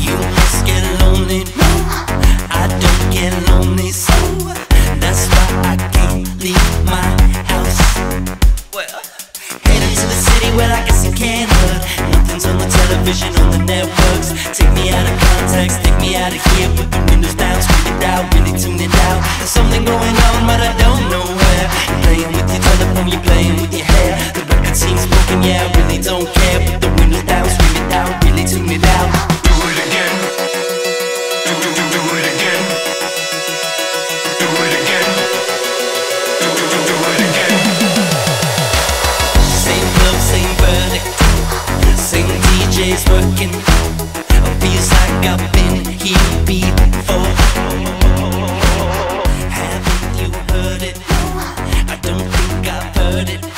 You must get lonely. No, I don't get lonely, so that's why I can't leave my house. Heading to the city where I guess I can look. Nothing's on the television, on the networks. Take me out of context, take me out of here the windows down, scream it out, really tune it out. There's something going on, but I don't know where. Playing with your telephone, you're playing with your hair. The record seems broken, yeah. I've been here before Haven't you heard it? I don't think I've heard it